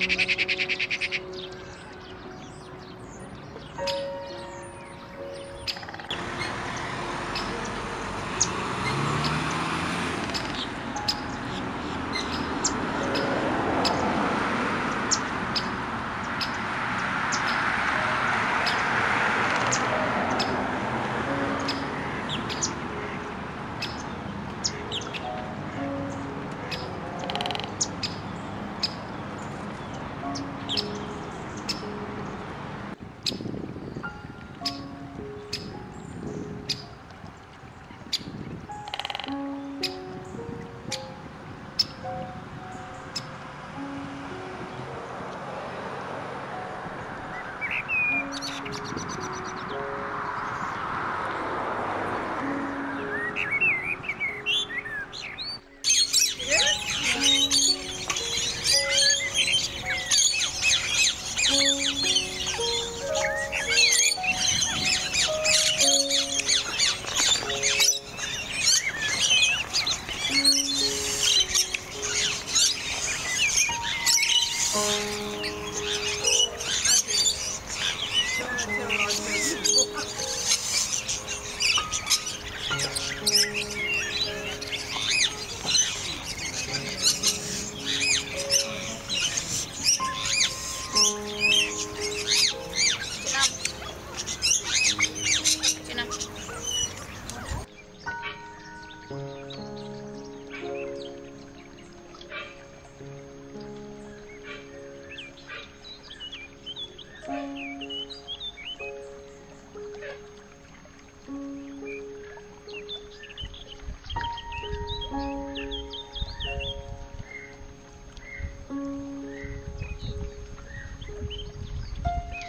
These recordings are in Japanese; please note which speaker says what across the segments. Speaker 1: Thank you.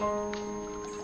Speaker 1: うん。